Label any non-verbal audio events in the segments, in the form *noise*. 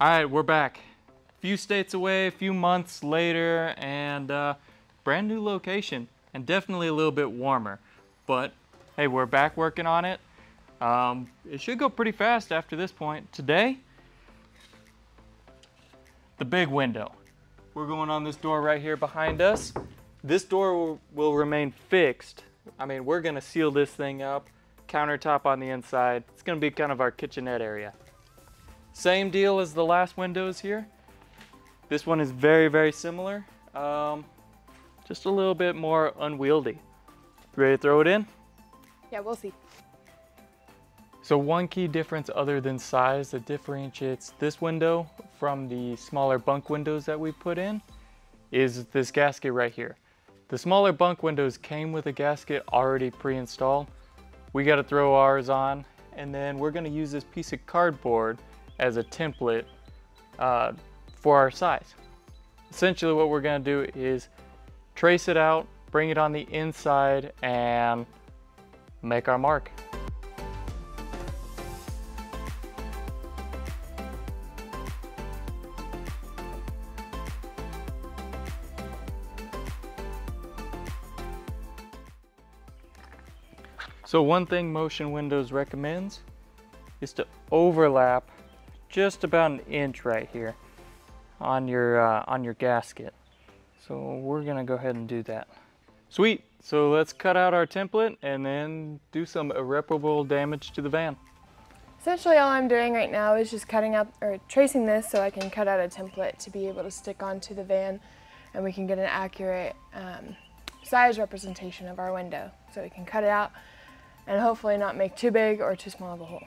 All right, we're back. A few states away, a few months later, and uh, brand new location, and definitely a little bit warmer. But hey, we're back working on it. Um, it should go pretty fast after this point. Today, the big window. We're going on this door right here behind us. This door will, will remain fixed. I mean, we're gonna seal this thing up, countertop on the inside. It's gonna be kind of our kitchenette area. Same deal as the last windows here. This one is very, very similar. Um, just a little bit more unwieldy. Ready to throw it in? Yeah, we'll see. So one key difference other than size that differentiates this window from the smaller bunk windows that we put in is this gasket right here. The smaller bunk windows came with a gasket already pre-installed. We got to throw ours on and then we're going to use this piece of cardboard as a template uh, for our size. Essentially what we're gonna do is trace it out, bring it on the inside, and make our mark. So one thing Motion Windows recommends is to overlap just about an inch right here on your uh, on your gasket. So we're gonna go ahead and do that. Sweet, so let's cut out our template and then do some irreparable damage to the van. Essentially all I'm doing right now is just cutting out or tracing this so I can cut out a template to be able to stick onto the van and we can get an accurate um, size representation of our window. So we can cut it out and hopefully not make too big or too small of a hole.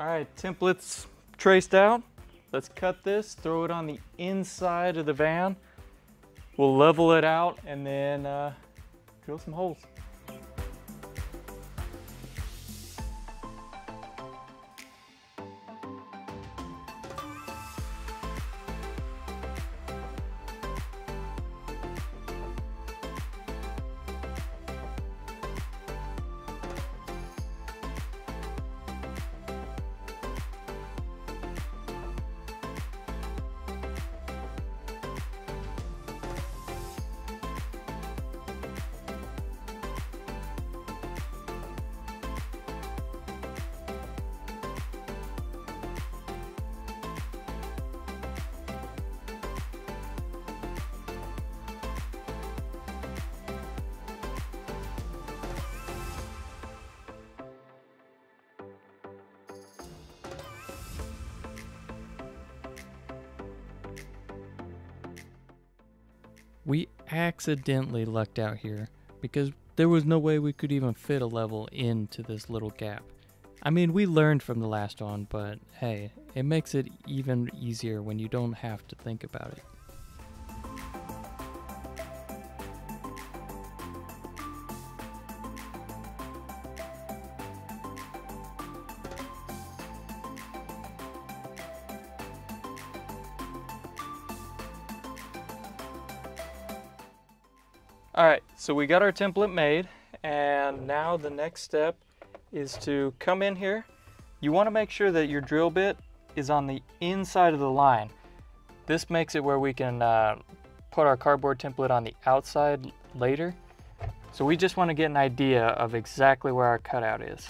All right, templates traced out. Let's cut this, throw it on the inside of the van. We'll level it out and then uh, drill some holes. We accidentally lucked out here because there was no way we could even fit a level into this little gap. I mean, we learned from the last one, but hey, it makes it even easier when you don't have to think about it. So we got our template made and now the next step is to come in here. You wanna make sure that your drill bit is on the inside of the line. This makes it where we can uh, put our cardboard template on the outside later. So we just wanna get an idea of exactly where our cutout is.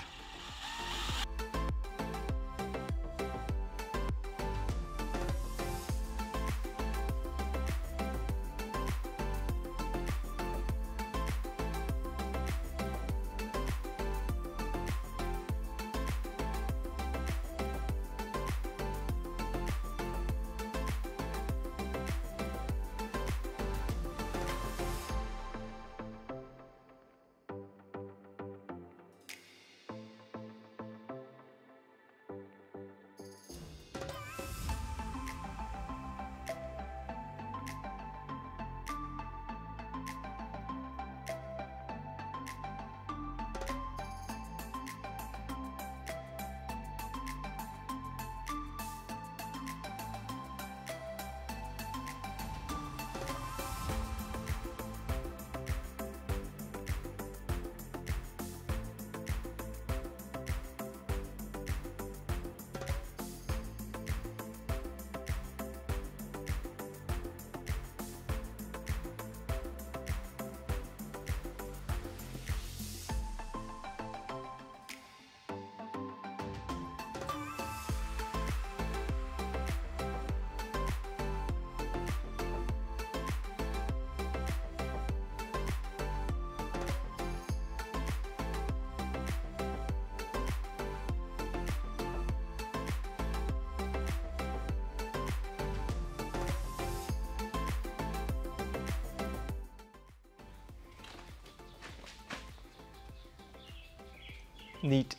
Neat.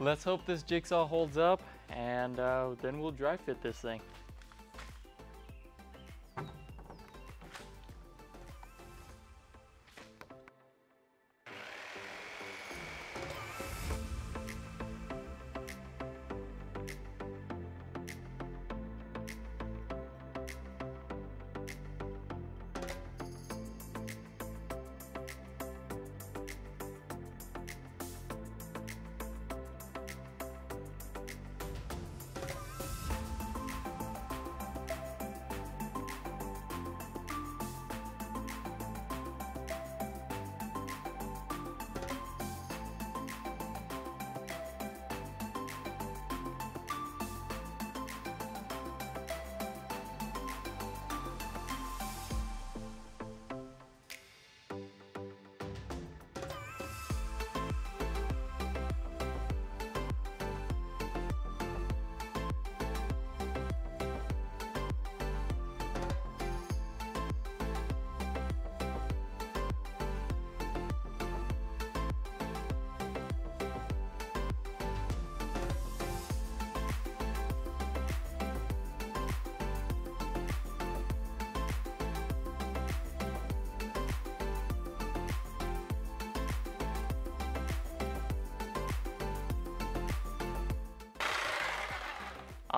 Let's hope this jigsaw holds up and uh, then we'll dry fit this thing.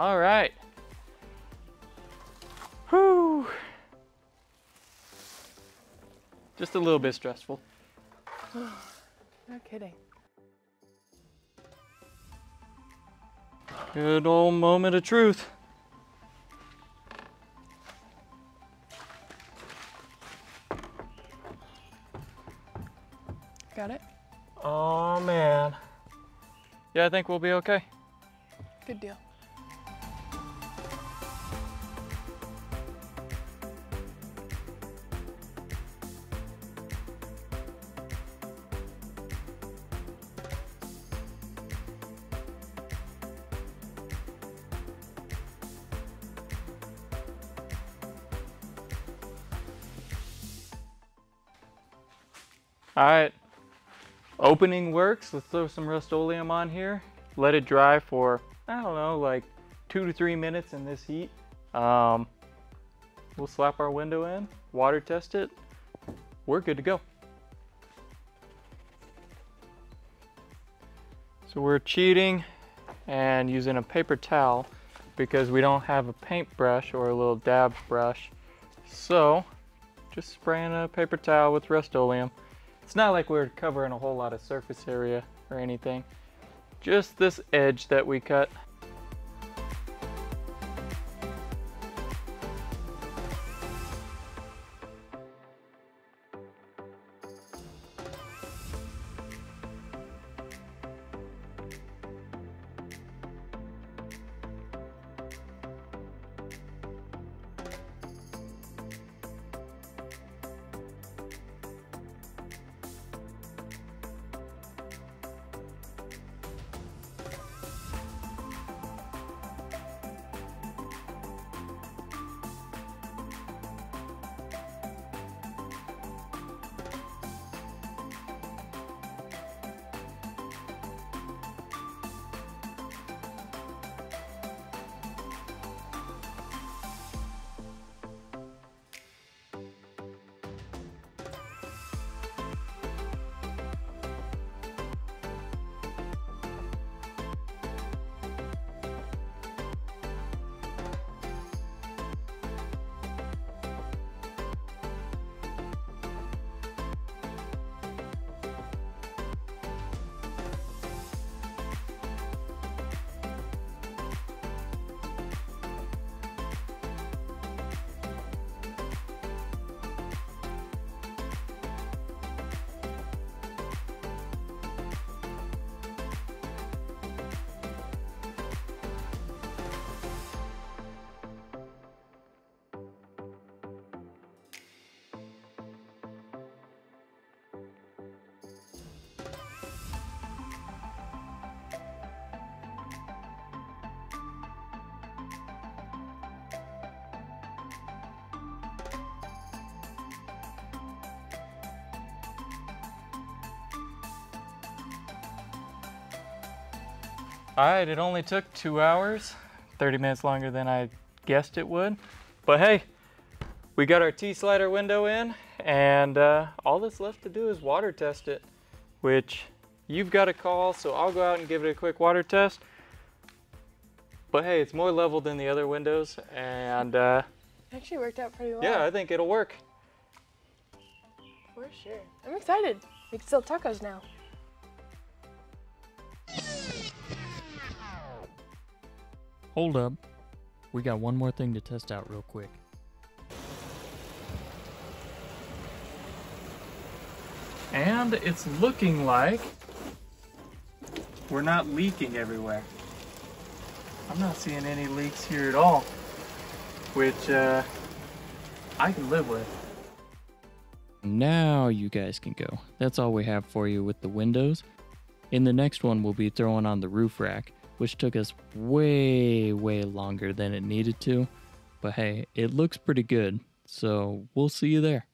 All right. Whew. Just a little bit stressful. *sighs* No kidding. Good old moment of truth. Got it? Oh man. Yeah, I think we'll be okay. Good deal. All right, opening works. Let's throw some Rust-Oleum on here. Let it dry for, I don't know, like two to three minutes in this heat. Um, we'll slap our window in, water test it. We're good to go. So we're cheating and using a paper towel because we don't have a paintbrush or a little dab brush. So just spraying a paper towel with Rust-Oleum. It's not like we're covering a whole lot of surface area or anything. Just this edge that we cut. All right, it only took two hours, 30 minutes longer than I guessed it would. But hey, we got our T-slider window in and uh, all that's left to do is water test it, which you've got a call, so I'll go out and give it a quick water test. But hey, it's more level than the other windows and uh, Actually worked out pretty well. yeah, I think it'll work. For sure. I'm excited. We can sell tacos now. Hold up. We got one more thing to test out real quick. And it's looking like we're not leaking everywhere. I'm not seeing any leaks here at all, which uh, I can live with. Now you guys can go. That's all we have for you with the windows. In the next one, we'll be throwing on the roof rack, which took us way, way longer than it needed to. But hey, it looks pretty good, so we'll see you there.